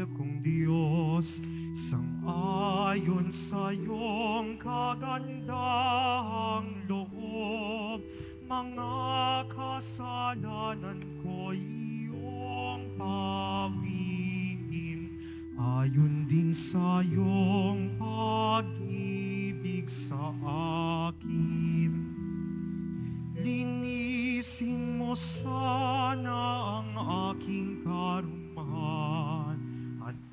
mahal kong Diyos, sangayon sa iyong kagandahang loob, mga kasalanan ko iyong pawiin, ayon din sa iyong pag-ibig sa akin. Linisin mo sana ang aking at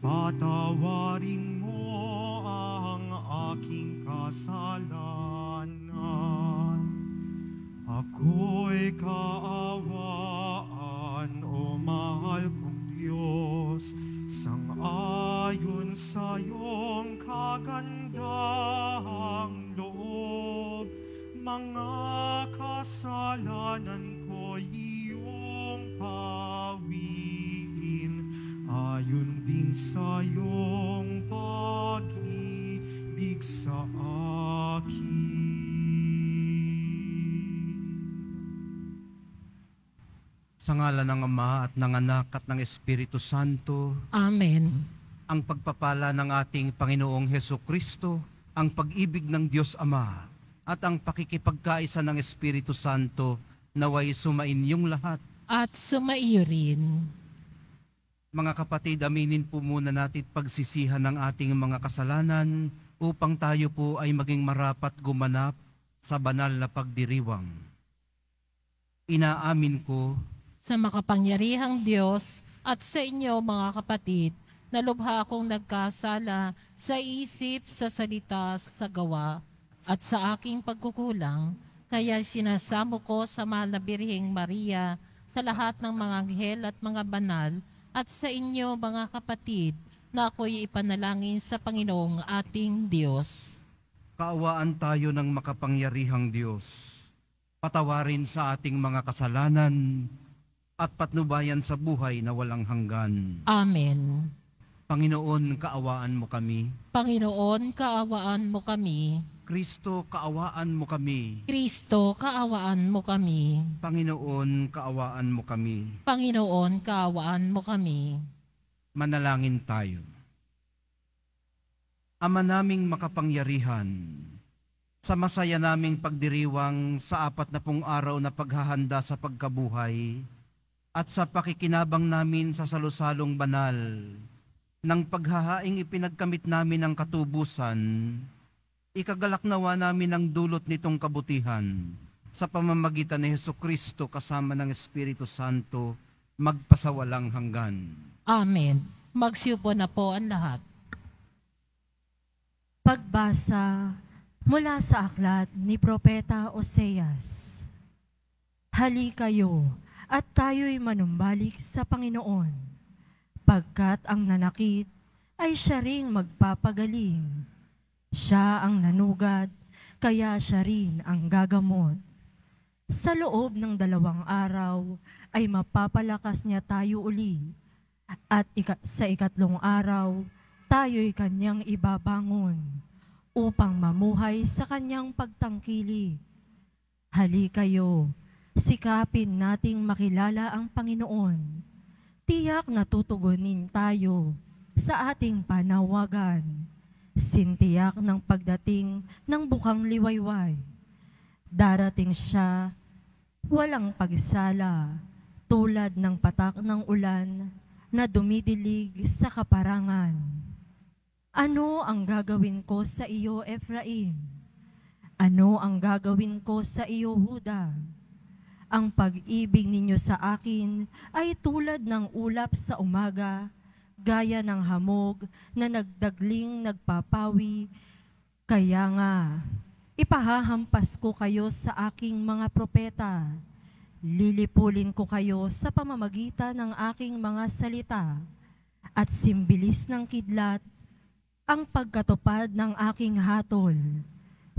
patawarin mo ang aking kasalanan. Ako'y kaawaan, o mahal kong Diyos, sangayon sa iyong kagandahang loob, mga kasalanan ko iyong pawiin, ayon din sa iyong pag-ibig sa akin. Sa ngala ng Ama at ng Anak at ng Espiritu Santo, Amen. ang pagpapala ng ating Panginoong Heso Kristo, ang pag-ibig ng Diyos Ama, at ang pakikipagkaisa ng Espiritu Santo naway sumainyong lahat. At sumaiyo rin. Mga kapatid, aminin po muna natin pagsisihan ng ating mga kasalanan upang tayo po ay maging marapat gumanap sa banal na pagdiriwang. Inaamin ko Sa makapangyarihang Diyos at sa inyo mga kapatid, na lubha akong nagkasala sa isip, sa salita, sa gawa, at sa aking pagkukulang, kaya sinasamo ko sa mahal na Birheng Maria, sa lahat ng mga anghel at mga banal, at sa inyo mga kapatid, na ako'y ipanalangin sa Panginoong ating Diyos. kaawaan tayo ng makapangyarihang Diyos. Patawarin sa ating mga kasalanan at patnubayan sa buhay na walang hanggan. Amen. Panginoon, kaawaan mo kami. Panginoon, kaawaan mo kami. Kristo, kaawaan mo kami. Kristo, kaawaan mo kami. Panginoon, kaawaan mo kami. Panginoon, kaawaan mo kami. Manalangin tayo. Ama naming makapangyarihan, sa masaya naming pagdiriwang sa apat na pong araw na paghahanda sa pagkabuhay at sa pakikinabang namin sa salusalong banal, ng paghahaing ipinagkamit namin ang katubusan, ikagalak nawa namin ang dulot nitong kabutihan sa pamamagitan ni Heso Kristo kasama ng Espiritu Santo magpasawalang hanggan. Amen. Magsiupo na po ang lahat. Pagbasa mula sa aklat ni Propeta Oseas. Hali kayo at tayo'y manumbalik sa Panginoon, pagkat ang nanakit ay siya ring magpapagaling. Siya ang nanugat, kaya siya rin ang gagamot. Sa loob ng dalawang araw ay mapapalakas niya tayo uli, at ika- sa ikatlong araw tayo'y kanyang ibabangon upang mamuhay sa kanyang pagtangkili. Hali kayo, sikapin nating makilala ang Panginoon. Tiyak na tutugunin tayo sa ating panawagan. Sintiyak ng pagdating ng bukang liwayway. Darating siya, walang pagsala, tulad ng patak ng ulan na dumidilig sa kaparangan. Ano ang gagawin ko sa iyo, Ephraim? Ano ang gagawin ko sa iyo, Huda? Ang pag-ibig ninyo sa akin ay tulad ng ulap sa umaga, gaya ng hamog na nagdagling nagpapawi. Kaya nga, ipahahampas ko kayo sa aking mga propeta. Lilipulin ko kayo sa pamamagitan ng aking mga salita at simbilis ng kidlat ang pagkatupad ng aking hatol,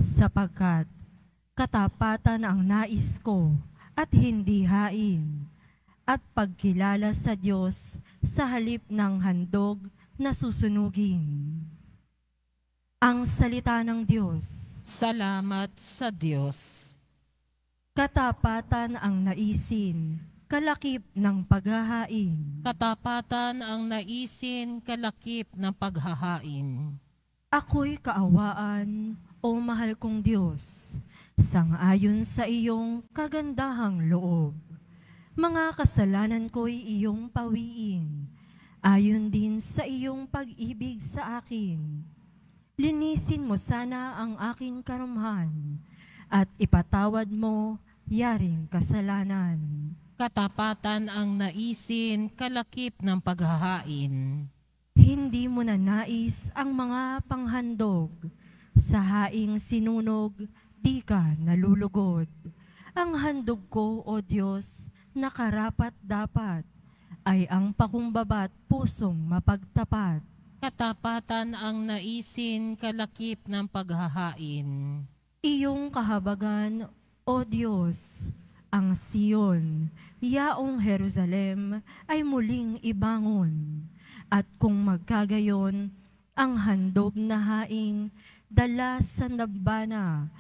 sapagkat katapatan ang nais ko at hindi hain, at pagkilala sa Diyos sa halip ng handog na susunugin. Ang salita ng Diyos, Salamat sa Diyos. katapatan ang naisin, kalakip ng paghahain. Katapatan ang naisin kalakip ng paghahain. Ako'y kaawaan, o mahal kong Diyos, sangayon sa iyong kagandahang loob. Mga kasalanan ko'y iyong pawiin, ayon din sa iyong pag-ibig sa akin. Linisin mo sana ang aking karumhan, at ipatawad mo yaring kasalanan. Katapatan ang naisin kalakip ng paghahain. Hindi mo na nais ang mga panghandog. Sa haing sinunog, di ka nalulugod. Ang handog ko, O Diyos, na karapat dapat, ay ang pakumbabat pusong mapagtapat. Katapatan ang naisin kalakip ng paghahain. Iyong kahabagan, O Diyos, ang Siyon, yaong Jerusalem ay muling ibangon. At kung magkagayon, ang handog na haing dala sa nabana,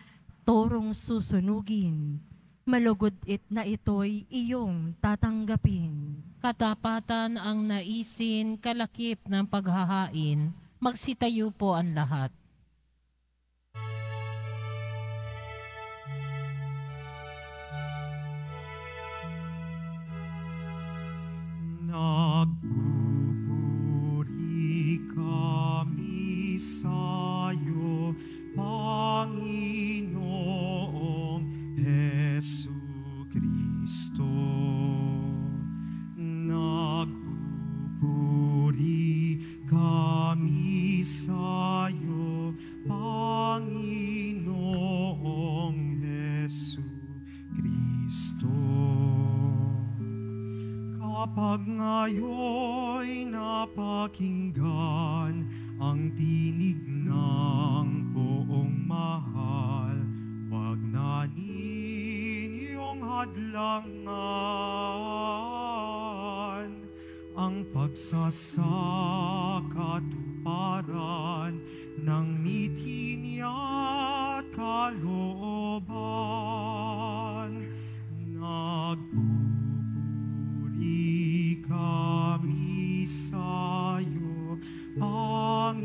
torong susunugin, malugod it na ito'y iyong tatanggapin. Katapatan ang naisin kalakip ng paghahain. Magsitayo po ang lahat. Nagpupuri kami sa'yo, Panginoong Hesu Kristo. Nagpupuri kami sa'yo, Panginoong Hesu Kristo. Kapag ngayon'y napakinggan ang tinig hadlangan ang pagsasakatuparan ng mithi niya't kalooban. Nagpupuri kami sa'yo, Panginoong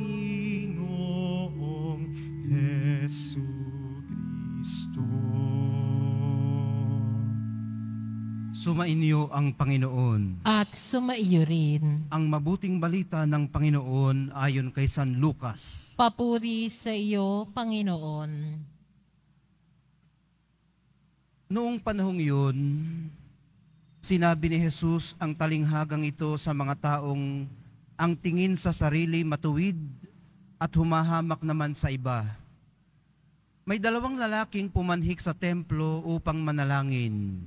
Hesu Sumainyo ang Panginoon. At sumaiyo rin. Ang mabuting balita ng Panginoon ayon kay San Lucas. Papuri sa iyo, Panginoon. Noong panahong iyon, sinabi ni Jesus ang talinghagang ito sa mga taong ang tingin sa sarili matuwid at humahamak naman sa iba. May dalawang lalaking pumanhik sa templo upang manalangin.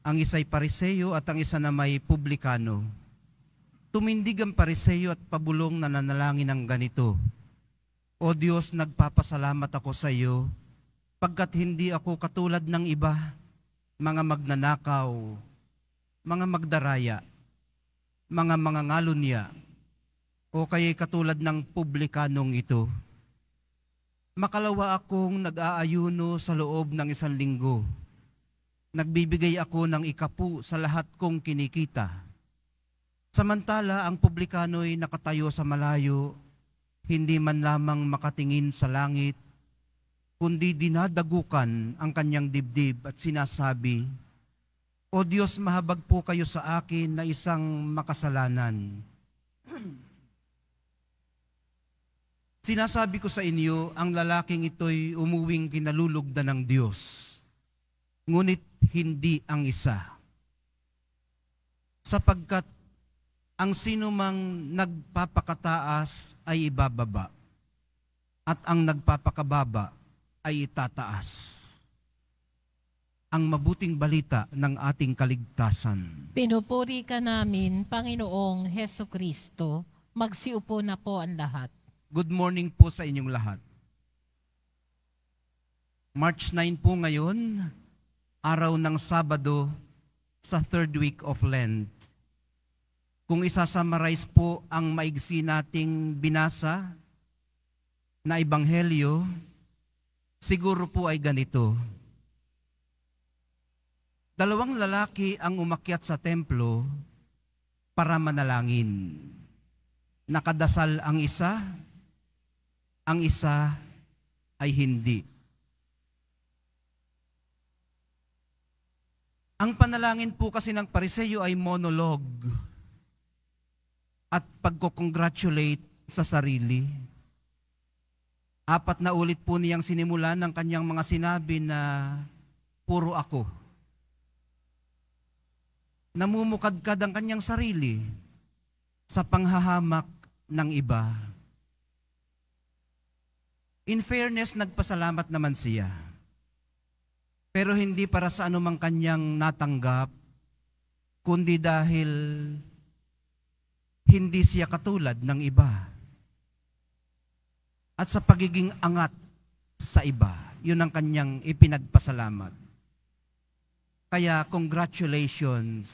Ang isa'y pariseyo at ang isa na may publikano. Tumindig ang pariseyo at pabulong na nanalangin ng ganito. O Diyos, nagpapasalamat ako sa iyo pagkat hindi ako katulad ng iba, mga magnanakaw, mga magdaraya, mga mangangalunya, o kaya'y katulad ng publikanong ito. Makalawa akong nag-aayuno sa loob ng isang linggo. Nagbibigay ako ng ikapu sa lahat kong kinikita. Samantala, ang publikano'y nakatayo sa malayo, hindi man lamang makatingin sa langit, kundi dinadagukan ang kanyang dibdib at sinasabi, O Diyos, mahabag po kayo sa akin na isang makasalanan. Sinasabi ko sa inyo, ang lalaking ito'y umuwing kinalulugdan ng Diyos. Ngunit hindi ang isa. Sapagkat ang sinumang nagpapakataas ay ibababa at ang nagpapakababa ay itataas. Ang mabuting balita ng ating kaligtasan. Pinupuri ka namin, Panginoong Heso Kristo. Magsiupo na po ang lahat. Good morning po sa inyong lahat. March 9 po ngayon, araw ng Sabado sa third week of Lent. Kung isasummarize po ang maigsi nating binasa na ebanghelyo, siguro po ay ganito. dalawang lalaki ang umakyat sa templo para manalangin. Nakadasal ang isa, ang isa ay hindi. Ang panalangin po kasi ng pariseyo ay monologue at pagko-congratulate sa sarili. Apat na ulit po niyang sinimulan ng kanyang mga sinabi na puro ako. Namumukadkad ang kanyang sarili sa panghahamak ng iba. In fairness, nagpasalamat naman siya. Pero hindi para sa anumang kanyang natanggap, kundi dahil hindi siya katulad ng iba. At sa pagiging angat sa iba, yun ang kanyang ipinagpasalamat. Kaya congratulations,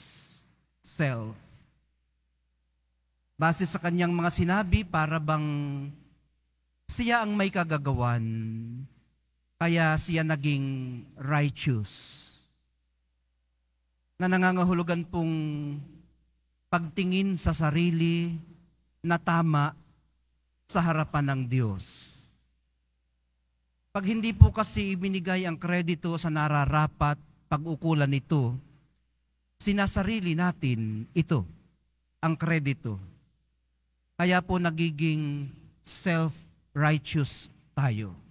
self. Base sa kanyang mga sinabi, para bang siya ang may kagagawan, kaya siya naging righteous. Na nangangahulugan pong pagtingin sa sarili na tama sa harapan ng Diyos. Pag hindi po kasi ibinigay ang kredito sa nararapat pag-ukulan nito, sinasarili natin ito, ang kredito. Kaya po nagiging self-righteous tayo.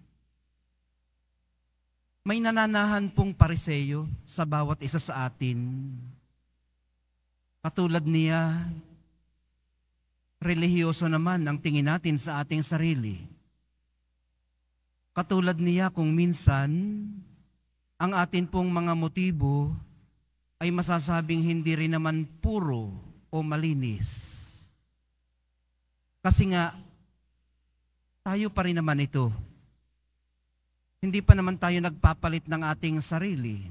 May nananahan pong pariseyo sa bawat isa sa atin. Katulad niya, relihiyoso naman ang tingin natin sa ating sarili. Katulad niya kung minsan, ang atin pong mga motibo ay masasabing hindi rin naman puro o malinis. Kasi nga, tayo pa rin naman ito. Hindi pa naman tayo nagpapalit ng ating sarili.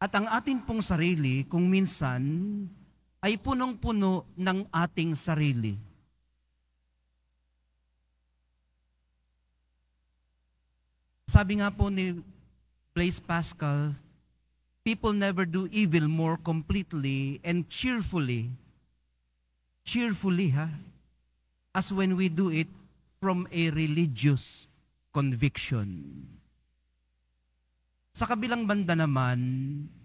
At ang atin pong sarili, kung minsan, ay punong-puno ng ating sarili. Sabi nga po ni Blaise Pascal, people never do evil more completely and cheerfully, cheerfully ha, as when we do it from a religious conviction. Sa kabilang banda naman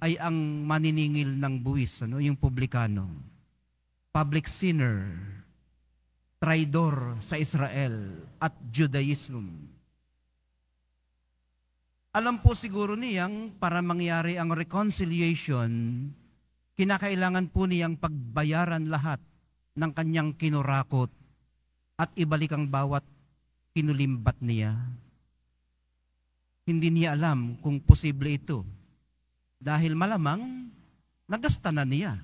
ay ang maniningil ng buwis, ano, yung publikano. Public sinner, traidor sa Israel at Judaism. Alam po siguro niyang para mangyari ang reconciliation, kinakailangan po niyang pagbayaran lahat ng kanyang kinurakot at ibalik ang bawat kinulimbat niya. Hindi niya alam kung posible ito. Dahil malamang nagasta na niya.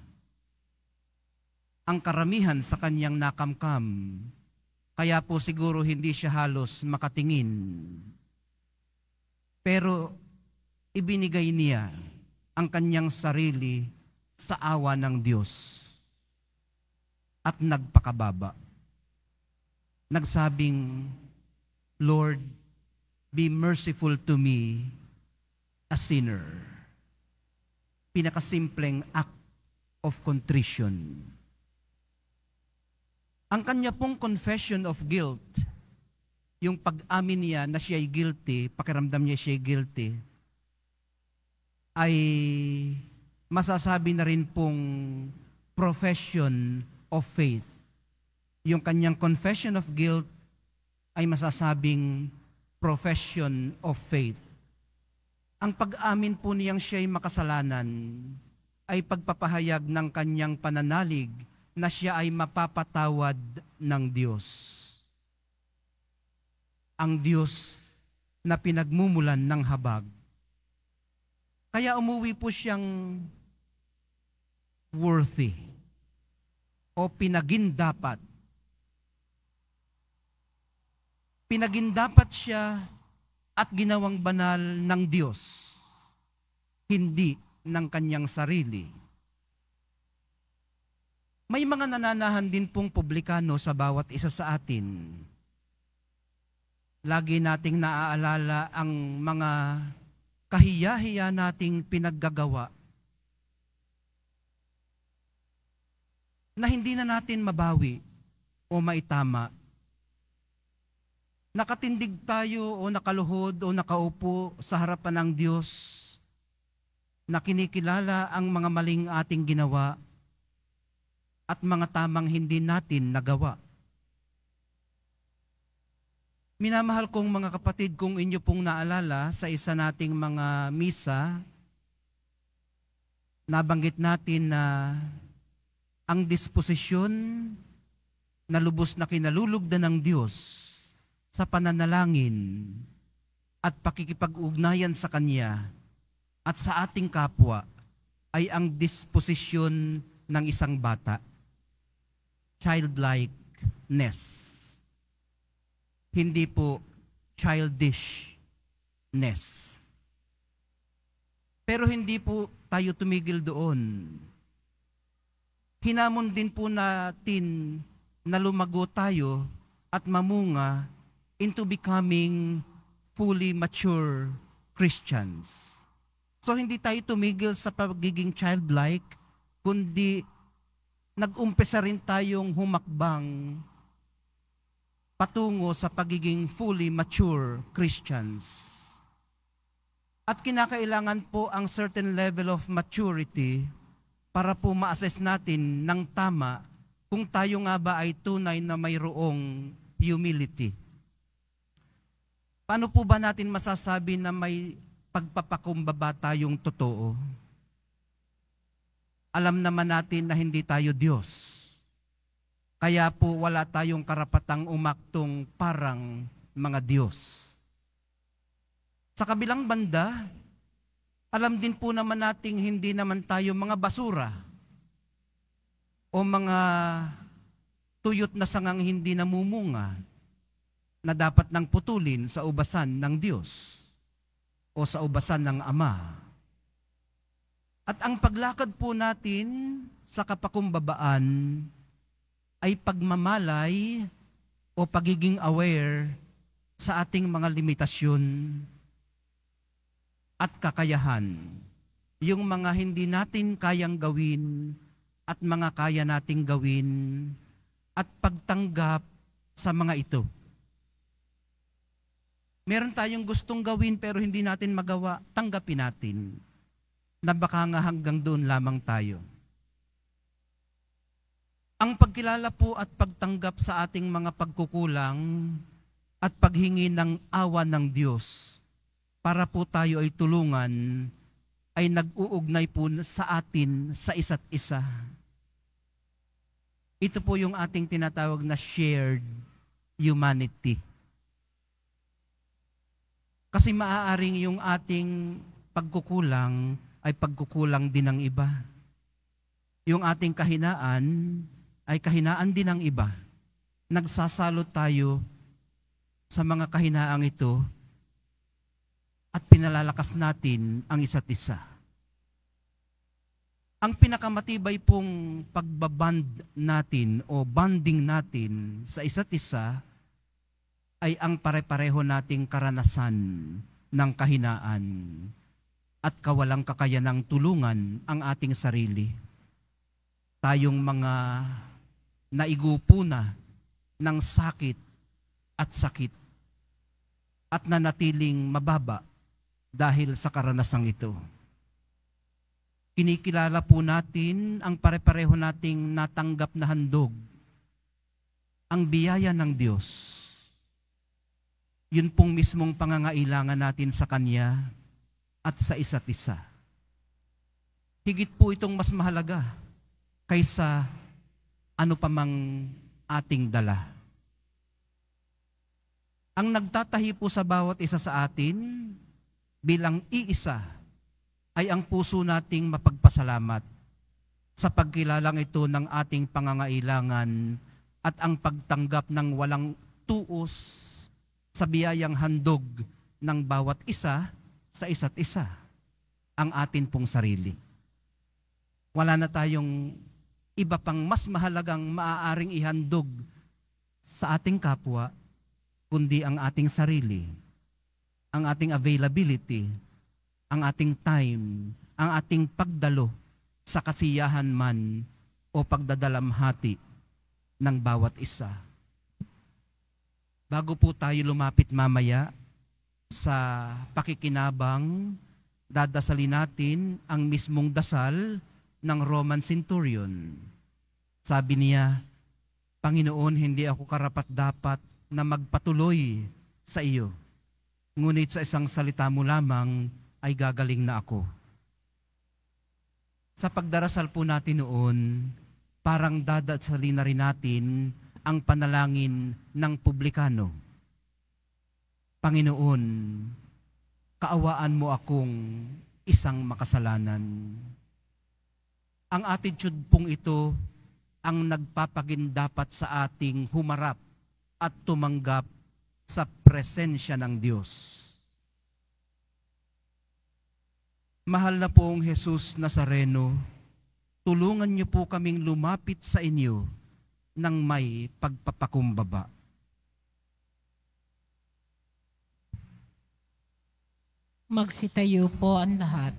Ang karamihan sa kanyang nakamkam, kaya po siguro hindi siya halos makatingin. Pero ibinigay niya ang kanyang sarili sa awa ng Diyos at nagpakababa. Nagsabing, Lord, be merciful to me, a sinner. Pinakasimpleng act of contrition. Ang kanya pong confession of guilt, yung pag-amin niya na siya ay guilty, pakiramdam niya siya ay guilty, ay masasabi na rin pong profession of faith. Yung kanyang confession of guilt ay masasabing profession of faith. Ang pag-amin po niyang siya'y makasalanan ay pagpapahayag ng kanyang pananalig na siya ay mapapatawad ng Diyos. Ang Diyos na pinagmumulan ng habag. Kaya umuwi po siyang worthy o pinagin dapat pinagindapat siya at ginawang banal ng Diyos, hindi ng kanyang sarili. May mga nananahan din pong publikano sa bawat isa sa atin. Lagi nating naaalala ang mga kahiya-hiya nating pinaggagawa na hindi na natin mabawi o maitama. Nakatindig tayo o nakaluhod o nakaupo sa harapan ng Diyos na kinikilala ang mga maling ating ginawa at mga tamang hindi natin nagawa. Minamahal kong mga kapatid, kung inyo pong naalala sa isa nating mga misa, nabanggit natin na ang disposisyon na lubos na kinalulugdan ng Diyos sa pananalangin at pakikipag-ugnayan sa Kanya at sa ating kapwa ay ang disposisyon ng isang bata. Childlikeness. Hindi po childishness. Pero hindi po tayo tumigil doon hinamon din po natin na lumago tayo at mamunga into becoming fully mature Christians. So hindi tayo tumigil sa pagiging childlike, kundi nag-umpisa rin tayong humakbang patungo sa pagiging fully mature Christians. At kinakailangan po ang certain level of maturity para po ma-assess natin ng tama kung tayo nga ba ay tunay na mayroong humility. Paano po ba natin masasabi na may pagpapakumbaba tayong totoo? Alam naman natin na hindi tayo Diyos. Kaya po wala tayong karapatang umaktong parang mga Diyos. Sa kabilang banda, alam din po naman nating hindi naman tayo mga basura o mga tuyot na sangang hindi namumunga na dapat nang putulin sa ubasan ng Diyos o sa ubasan ng Ama. At ang paglakad po natin sa kapakumbabaan ay pagmamalay o pagiging aware sa ating mga limitasyon at kakayahan. Yung mga hindi natin kayang gawin at mga kaya nating gawin at pagtanggap sa mga ito. Meron tayong gustong gawin pero hindi natin magawa, tanggapin natin na baka nga hanggang doon lamang tayo. Ang pagkilala po at pagtanggap sa ating mga pagkukulang at paghingi ng awa ng Diyos para po tayo ay tulungan ay nag-uugnay po sa atin sa isa't isa. Ito po yung ating tinatawag na shared humanity. Kasi maaaring yung ating pagkukulang ay pagkukulang din ng iba. Yung ating kahinaan ay kahinaan din ng iba. Nagsasalo tayo sa mga kahinaang ito at pinalalakas natin ang isa't isa. Ang pinakamatibay pong pagbaband natin o bonding natin sa isa't isa ay ang pare-pareho nating karanasan ng kahinaan at kawalang kakayanang tulungan ang ating sarili. Tayong mga naigupo na ng sakit at sakit at nanatiling mababa dahil sa karanasang ito. Kinikilala po natin ang pare-pareho nating natanggap na handog, ang biyaya ng Diyos. Yun pong mismong pangangailangan natin sa Kanya at sa isa't isa. Higit po itong mas mahalaga kaysa ano pa mang ating dala. Ang nagtatahi po sa bawat isa sa atin bilang iisa ay ang puso nating mapagpasalamat sa pagkilalang ito ng ating pangangailangan at ang pagtanggap ng walang tuos sa biyayang handog ng bawat isa sa isa't isa, ang atin pong sarili. Wala na tayong iba pang mas mahalagang maaaring ihandog sa ating kapwa, kundi ang ating sarili ang ating availability ang ating time, ang ating pagdalo sa kasiyahan man o pagdadalamhati ng bawat isa. Bago po tayo lumapit mamaya sa pakikinabang, dadasalin natin ang mismong dasal ng Roman centurion. Sabi niya, Panginoon, hindi ako karapat dapat na magpatuloy sa iyo. Ngunit sa isang salita mo lamang ay gagaling na ako. Sa pagdarasal po natin noon, parang dadasalin na rin natin ang panalangin ng publikano. Panginoon, kaawaan mo akong isang makasalanan. Ang attitude pong ito ang nagpapagindapat sa ating humarap at tumanggap sa presensya ng Diyos. Mahal na pong Jesus Nazareno, tulungan niyo po kaming lumapit sa inyo ng may pagpapakumbaba. Magsitayo po ang lahat.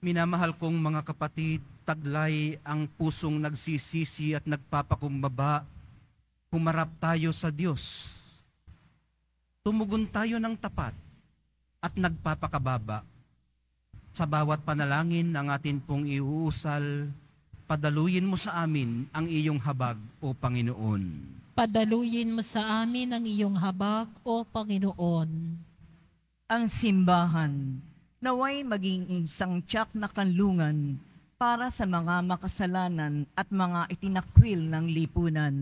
Minamahal kong mga kapatid, taglay ang pusong nagsisisi at nagpapakumbaba. Humarap tayo sa Diyos. Tumugon tayo ng tapat at nagpapakababa. Sa bawat panalangin ang atin pong iuusal, padaluyin mo sa amin ang iyong habag, O Panginoon. Padaluyin mo sa amin ang iyong habag, O Panginoon. ang simbahan naway maging isang tiyak na kanlungan para sa mga makasalanan at mga itinakwil ng lipunan.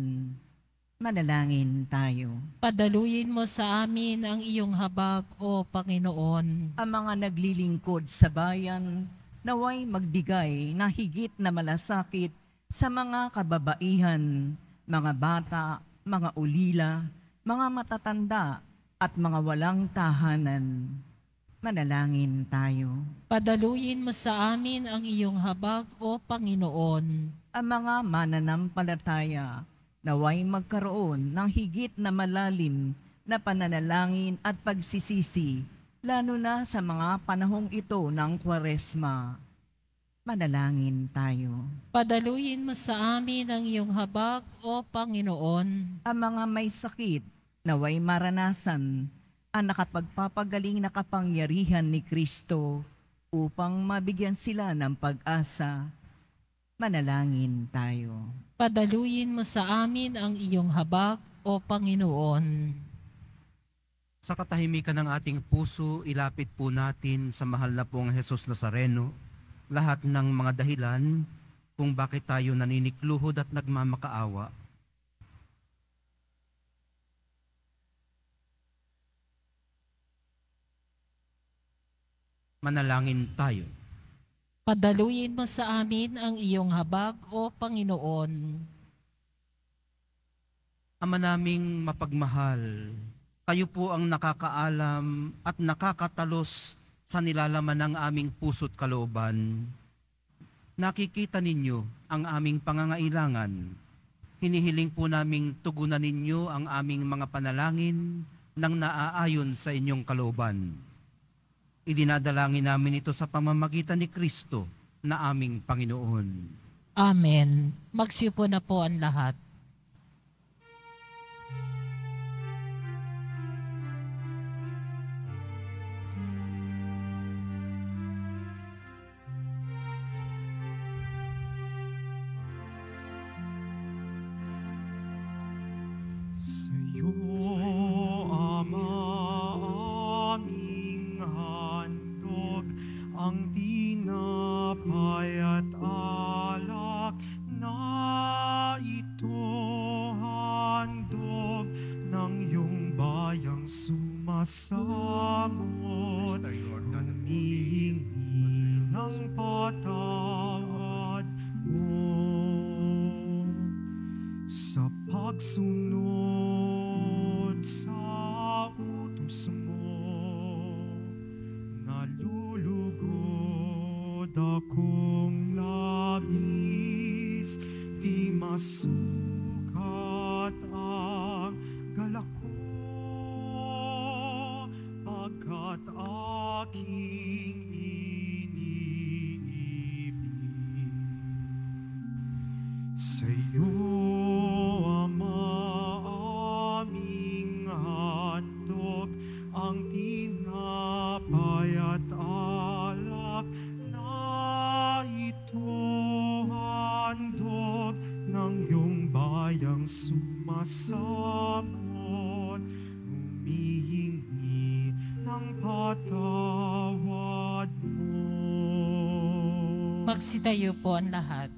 Manalangin tayo. Padaluyin mo sa amin ang iyong habag, O Panginoon. Ang mga naglilingkod sa bayan naway magbigay na higit na malasakit sa mga kababaihan, mga bata, mga ulila, mga matatanda, at mga walang tahanan. Manalangin tayo. Padaluyin mo sa amin ang iyong habag, O Panginoon. ang mga mananampalataya naway magkaroon ng higit na malalim na pananalangin at pagsisisi, lalo na sa mga panahong ito ng kwaresma. Manalangin tayo. Padaluyin mo sa amin ang iyong habag, O Panginoon. Ang mga may sakit, naway maranasan ang nakapagpapagaling na kapangyarihan ni Kristo upang mabigyan sila ng pag-asa. Manalangin tayo. Padaluyin mo sa amin ang iyong habag, O Panginoon. Sa katahimikan ng ating puso, ilapit po natin sa mahal na pong Jesus Nazareno lahat ng mga dahilan kung bakit tayo naninikluhod at nagmamakaawa. Manalangin tayo. Padaluyin mo sa amin ang iyong habag, O Panginoon. Ama naming mapagmahal, kayo po ang nakakaalam at nakakatalos sa nilalaman ng aming puso't kalooban. Nakikita ninyo ang aming pangangailangan. Hinihiling po naming tugunan ninyo ang aming mga panalangin nang naaayon sa inyong kalooban. Idinadalangin namin ito sa pamamagitan ni Kristo na aming Panginoon. Amen. Magsiupo na po ang lahat. nossa. Magsitayo po ang lahat.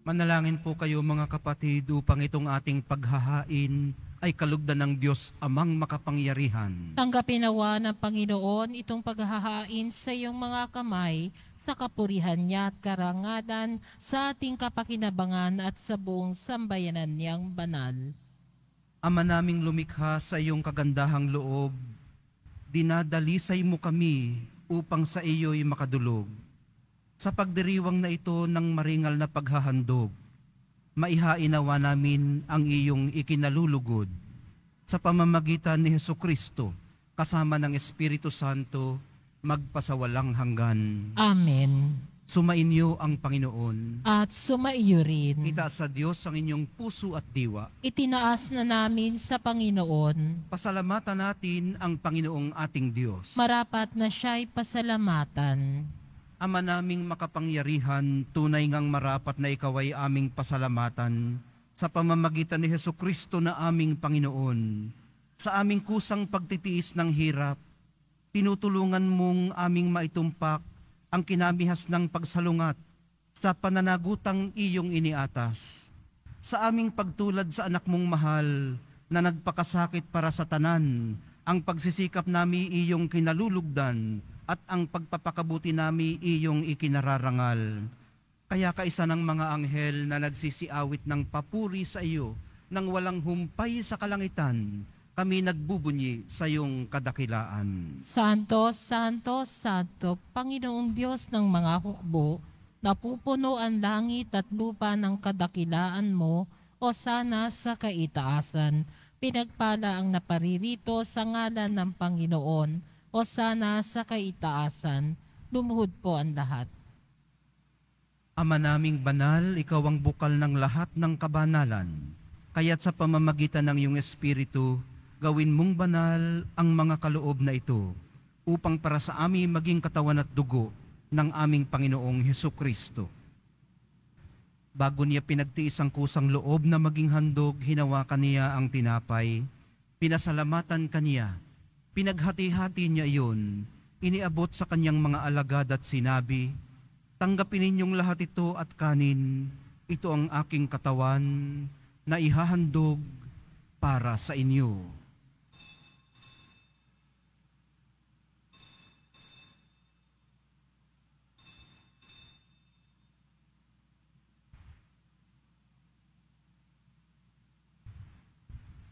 Manalangin po kayo mga kapatid upang itong ating paghahain ay kalugdan ng Diyos amang makapangyarihan. Tanggapin nawa ng Panginoon itong paghahain sa iyong mga kamay sa kapurihan niya at karangalan sa ating kapakinabangan at sa buong sambayanan niyang banal. Ama naming lumikha sa iyong kagandahang loob, dinadalisay mo kami upang sa iyo'y makadulog. Sa pagdiriwang na ito ng maringal na paghahandog, maihainawa namin ang iyong ikinalulugod sa pamamagitan ni Heso Kristo kasama ng Espiritu Santo magpasawalang hanggan. Amen. Sumainyo ang Panginoon. At sumaiyo rin. Itaas sa Diyos ang inyong puso at diwa. Itinaas na namin sa Panginoon. Pasalamatan natin ang Panginoong ating Diyos. Marapat na siya'y pasalamatan. Ama naming makapangyarihan, tunay ngang marapat na ikaw ay aming pasalamatan sa pamamagitan ni Heso Kristo na aming Panginoon. Sa aming kusang pagtitiis ng hirap, tinutulungan mong aming maitumpak ang kinamihas ng pagsalungat sa pananagutang iyong iniatas. Sa aming pagtulad sa anak mong mahal na nagpakasakit para sa tanan, ang pagsisikap nami iyong kinalulugdan at ang pagpapakabuti nami iyong ikinararangal. Kaya kaisa ng mga anghel na nagsisiawit ng papuri sa iyo nang walang humpay sa kalangitan, kami nagbubunyi sa iyong kadakilaan. Santo, Santo, Santo, Panginoong Diyos ng mga hukbo, napupuno ang langit at lupa ng kadakilaan mo, o sana sa kaitaasan. Pinagpala ang naparirito sa ngalan ng Panginoon, o sana sa kaitaasan. Lumuhod po ang lahat. Ama naming banal, ikaw ang bukal ng lahat ng kabanalan. Kaya't sa pamamagitan ng iyong Espiritu, gawin mong banal ang mga kaloob na ito upang para sa amin maging katawan at dugo ng aming Panginoong Heso Kristo. Bago niya pinagtiis ang kusang loob na maging handog, hinawakan niya ang tinapay, pinasalamatan kaniya, pinaghati-hati niya iyon, iniabot sa kanyang mga alagad at sinabi, Tanggapin ninyong lahat ito at kanin, ito ang aking katawan na ihahandog para sa inyo.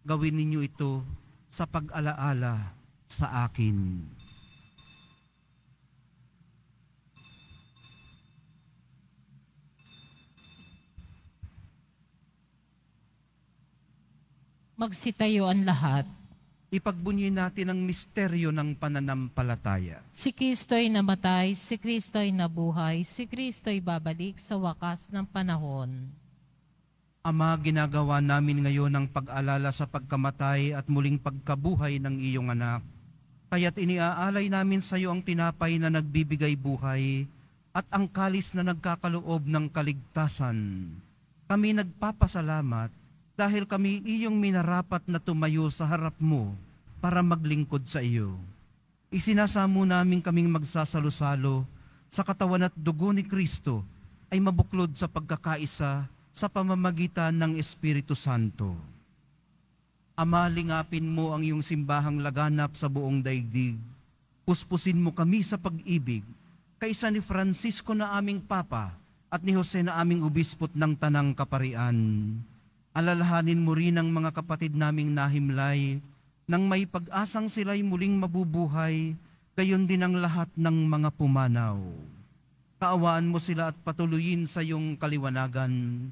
gawin ninyo ito sa pag-alaala sa akin. Magsitayo ang lahat. Ipagbunyi natin ang misteryo ng pananampalataya. Si Kristo'y namatay, si Kristo'y nabuhay, si Kristo'y babalik sa wakas ng panahon. Ama, ginagawa namin ngayon ang pag-alala sa pagkamatay at muling pagkabuhay ng iyong anak. Kaya't iniaalay namin sa iyo ang tinapay na nagbibigay buhay at ang kalis na nagkakaloob ng kaligtasan. Kami nagpapasalamat dahil kami iyong minarapat na tumayo sa harap mo para maglingkod sa iyo. Isinasamo namin kaming magsasalo-salo sa katawan at dugo ni Kristo ay mabuklod sa pagkakaisa sa pamamagitan ng Espiritu Santo. Ama, lingapin mo ang iyong simbahang laganap sa buong daigdig. Puspusin mo kami sa pag-ibig, kaysa ni Francisco na aming Papa at ni Jose na aming ubispot ng Tanang Kaparian. Alalahanin mo rin ang mga kapatid naming nahimlay, nang may pag-asang sila'y muling mabubuhay, gayon din ang lahat ng mga pumanaw. Kaawaan mo sila at patuloyin sa iyong kaliwanagan.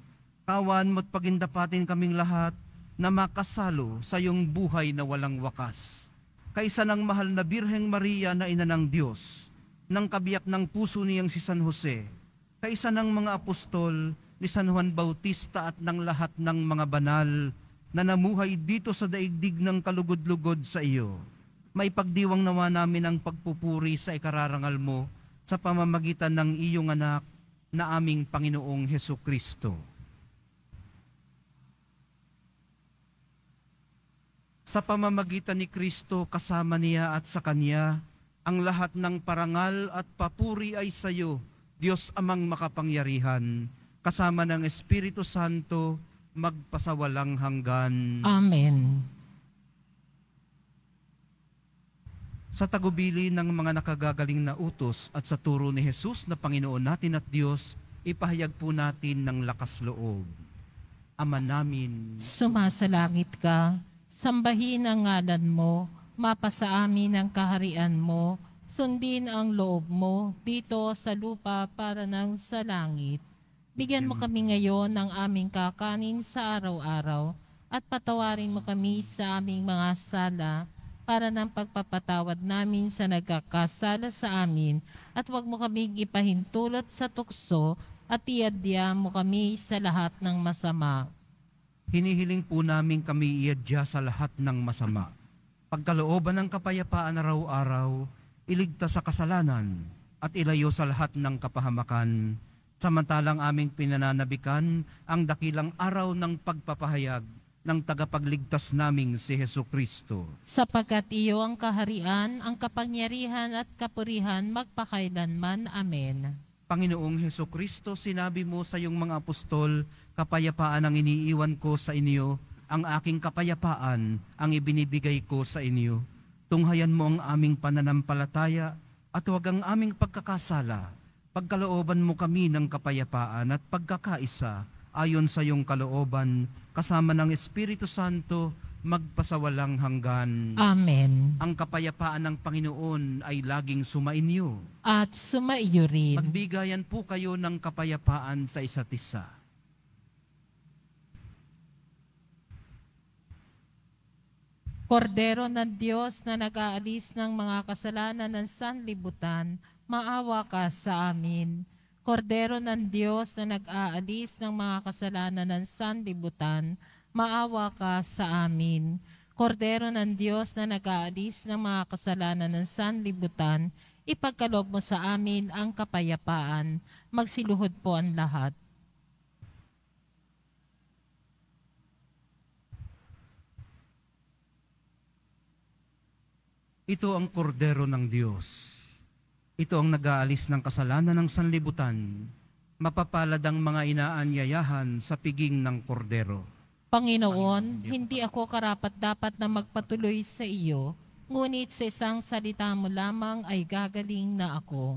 Kaawaan mo at pagindapatin kaming lahat na makasalo sa iyong buhay na walang wakas. Kaysa ng mahal na Birheng Maria na ina ng Diyos, ng kabiyak ng puso niyang si San Jose, kaisa ng mga apostol ni San Juan Bautista at ng lahat ng mga banal na namuhay dito sa daigdig ng kalugod-lugod sa iyo. May pagdiwang nawa namin ang pagpupuri sa ikararangal mo sa pamamagitan ng iyong anak na aming Panginoong Heso Kristo. Sa pamamagitan ni Kristo kasama niya at sa Kanya, ang lahat ng parangal at papuri ay sa iyo, Diyos amang makapangyarihan, kasama ng Espiritu Santo, magpasawalang hanggan. Amen. Sa tagubili ng mga nakagagaling na utos at sa turo ni Jesus na Panginoon natin at Diyos, ipahayag po natin ng lakas loob. Ama namin, Sumasalangit ka, sambahin ang ngalan mo, mapasa amin ang kaharian mo, sundin ang loob mo dito sa lupa para ng sa langit. Bigyan mo kami ngayon ng aming kakanin sa araw-araw at patawarin mo kami sa aming mga sala para ng pagpapatawad namin sa nagkakasala sa amin at huwag mo kaming ipahintulot sa tukso at iadya mo kami sa lahat ng masama. Hinihiling po namin kami iadya sa lahat ng masama. Pagkalooban ng kapayapaan araw-araw, iligtas sa kasalanan at ilayo sa lahat ng kapahamakan. Samantalang aming pinananabikan ang dakilang araw ng pagpapahayag ng tagapagligtas naming si Heso Kristo. sapagkat iyo ang kaharian, ang kapangyarihan at kapurihan magpakailanman. Amen. Panginoong Heso Kristo, sinabi mo sa iyong mga apostol, kapayapaan ang iniiwan ko sa inyo, ang aking kapayapaan ang ibinibigay ko sa inyo. Tunghayan mo ang aming pananampalataya at huwag ang aming pagkakasala. Pagkalooban mo kami ng kapayapaan at pagkakaisa ayon sa iyong kalooban, kasama ng Espiritu Santo, magpasawalang hanggan. Amen. Ang kapayapaan ng Panginoon ay laging sumainyo. At sumaiyo rin. Magbigayan po kayo ng kapayapaan sa isa't isa. Kordero ng Diyos na nag-aalis ng mga kasalanan ng sanlibutan, maawa ka sa amin. Kordero ng Diyos na nag-aalis ng mga kasalanan ng sanlibutan, maawa ka sa amin. Kordero ng Diyos na nag-aalis ng mga kasalanan ng sanlibutan, ipagkaloob mo sa amin ang kapayapaan. Magsiluhod po ang lahat. Ito ang kordero ng Diyos. Ito ang nag-aalis ng kasalanan ng sanlibutan. Mapapalad ang mga inaanyayahan sa piging ng kordero. Panginoon, hindi ako karapat-dapat na magpatuloy sa iyo, ngunit sa isang salita mo lamang ay gagaling na ako.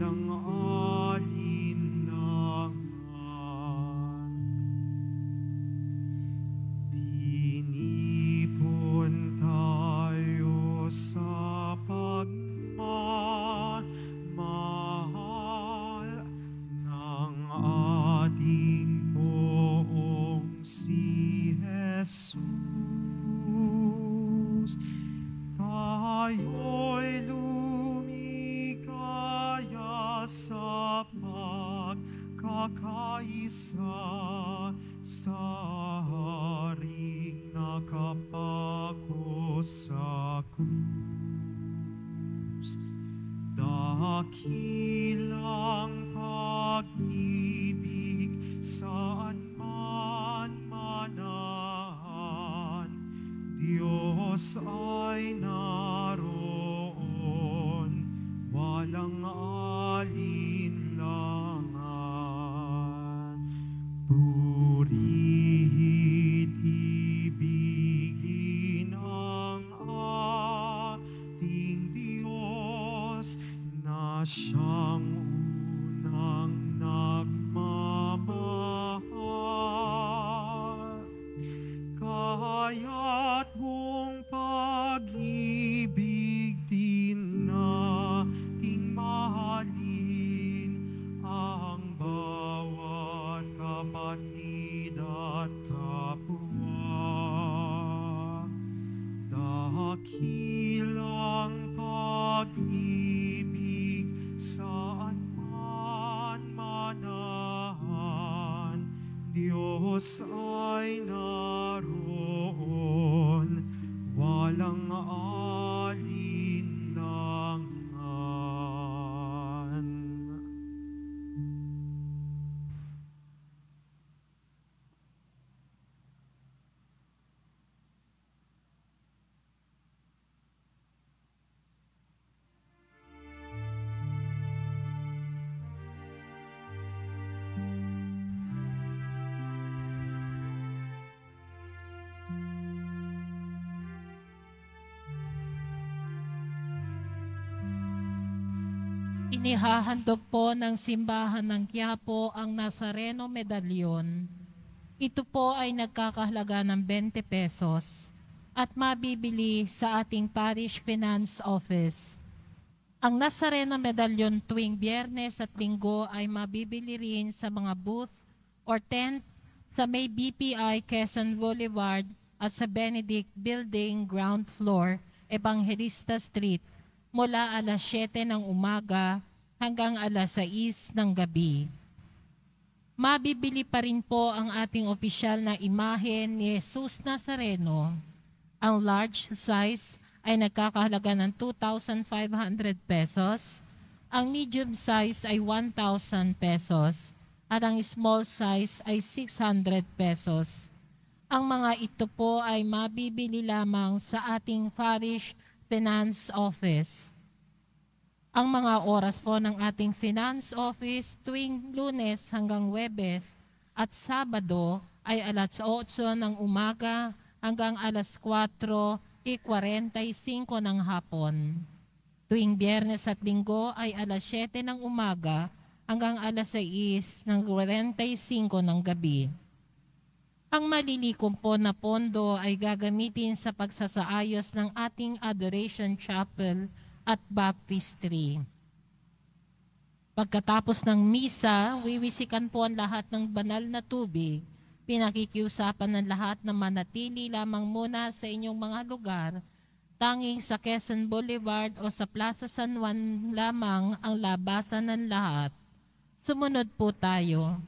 walang Kaya't buong pag-ibig din nating mahalin ang bawat kapatid. Dakilang pag-ibig saan man Diyos ay naroon, Inihahandog po ng simbahan ng Quiapo ang Nazareno Medallion. Ito po ay nagkakahalaga ng 20 pesos at mabibili sa ating Parish Finance Office. Ang Nazareno Medallion tuwing biyernes at linggo ay mabibili rin sa mga booth or tent sa may BPI Quezon Boulevard at sa Benedict Building ground floor, Evangelista Street, mula alas 7 ng umaga hanggang alas 6 ng gabi. Mabibili pa rin po ang ating opisyal na imahe ni Jesus Nazareno. Ang large size ay nagkakahalaga ng 2,500 pesos. Ang medium size ay 1,000 pesos. At ang small size ay 600 pesos. Ang mga ito po ay mabibili lamang sa ating parish finance office. Ang mga oras po ng ating finance office tuwing lunes hanggang webes at Sabado ay alas 8 ng umaga hanggang alas 4.45 ng hapon. Tuwing biyernes at linggo ay alas 7 ng umaga hanggang alas 6 ng 45 ng gabi. Ang malilikom po na pondo ay gagamitin sa pagsasaayos ng ating Adoration Chapel at Baptistry. Pagkatapos ng misa, wiwisikan po ang lahat ng banal na tubig. Pinakikiusapan ng lahat na manatili lamang muna sa inyong mga lugar. Tanging sa Quezon Boulevard o sa Plaza San Juan lamang ang labasan ng lahat. Sumunod po tayo.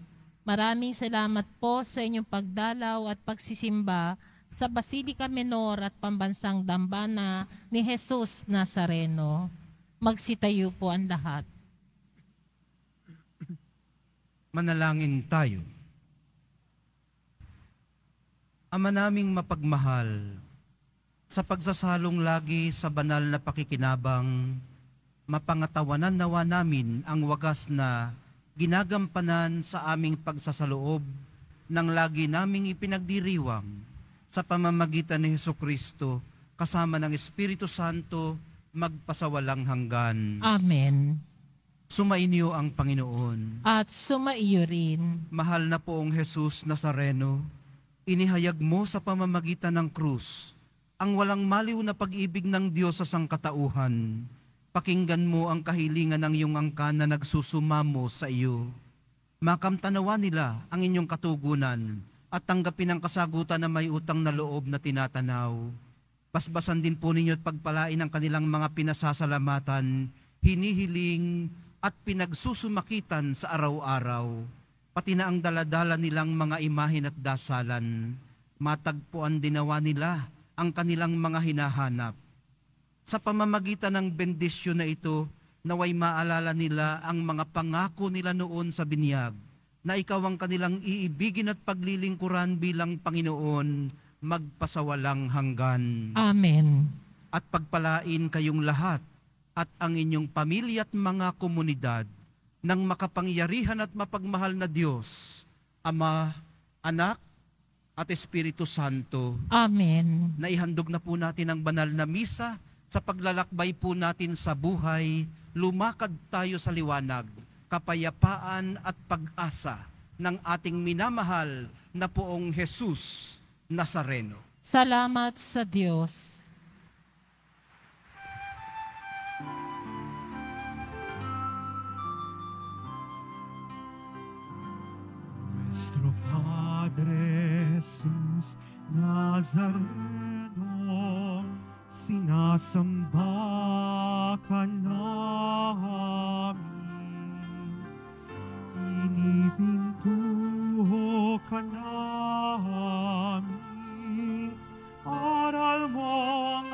Maraming salamat po sa inyong pagdalaw at pagsisimba sa Basilica Menor at Pambansang Dambana ni Jesus Nazareno. Magsitayo po ang lahat. Manalangin tayo. Ama naming mapagmahal, sa pagsasalong lagi sa banal na pakikinabang, mapangatawanan nawa namin ang wagas na ginagampanan sa aming pagsasaloob ng lagi naming ipinagdiriwang sa pamamagitan ni Heso Kristo kasama ng Espiritu Santo magpasawalang hanggan. Amen. Sumainyo ang Panginoon. At sumaiyo rin. Mahal na poong Jesus Nazareno, inihayag mo sa pamamagitan ng krus ang walang maliw na pag-ibig ng Diyos sa sangkatauhan. Pakinggan mo ang kahilingan ng iyong angkan na nagsusumamo sa iyo. Makamtanawa nila ang inyong katugunan at tanggapin ang kasagutan na may utang na loob na tinatanaw. Basbasan din po ninyo at pagpalain ang kanilang mga pinasasalamatan, hinihiling at pinagsusumakitan sa araw-araw, pati na ang daladala nilang mga imahin at dasalan. Matagpuan dinawa nila ang kanilang mga hinahanap. Sa pamamagitan ng bendisyon na ito, naway maalala nila ang mga pangako nila noon sa binyag, na ikaw ang kanilang iibigin at paglilingkuran bilang Panginoon, magpasawalang hanggan. Amen. At pagpalain kayong lahat at ang inyong pamilya at mga komunidad ng makapangyarihan at mapagmahal na Diyos, Ama, Anak, at Espiritu Santo. Amen. Naihandog na po natin ang banal na misa sa paglalakbay po natin sa buhay, lumakad tayo sa liwanag, kapayapaan at pag-asa ng ating minamahal na poong Jesus Nazareno. Salamat sa Diyos. Nuestro Padre Jesus Nazareno, sinasamba ka namin. Inipintuho ka namin. Aral mo ang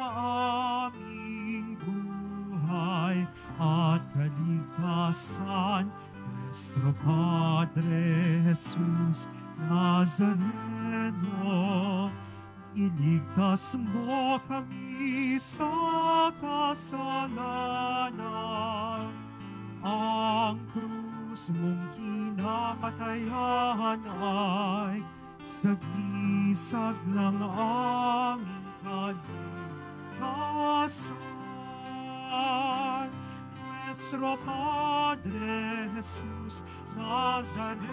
aming buhay at kaligtasan Nuestro Padre Jesus Nazareno, iligtas mo kami sa kasalanan. Ang mong kinakatayan ay sagisag ng aming kaligtasan. Nuestro Padre Jesus Nazareno,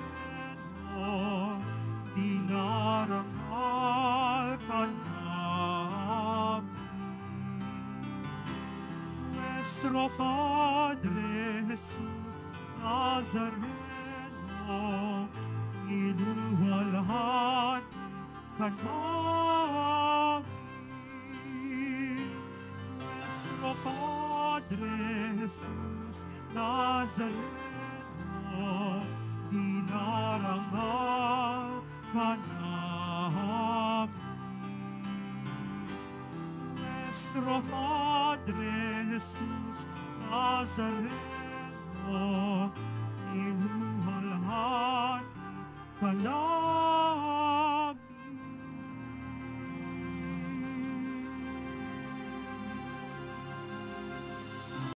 dinarangal ka Nuestro Padre Jesus Nazareno, inuwalhati ka namin. Nuestro Padre Jesus Nazareno, dinarangal ka namin. nuestro Padre Jesús Nazareno, inuhalhati ka namin.